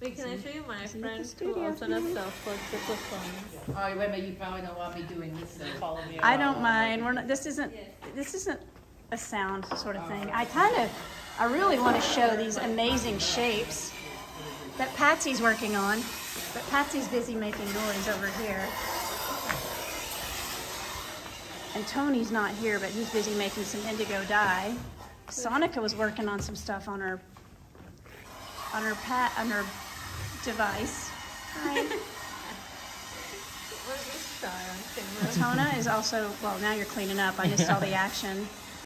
Wait, can I show you my at the friend who also does self portraits with phones? Oh, remember, you probably don't want me doing this, so follow me. I don't mind. We're not, this isn't this isn't a sound sort of thing. Oh. I kind of I really want to show these amazing shapes that Patsy's working on. But Patsy's busy making noise over here. And Tony's not here, but he's busy making some indigo dye. Sonica was working on some stuff on her on her pat on her device. Hi. What is this star on camera? Tona is also well. Now you're cleaning up. I just saw the action.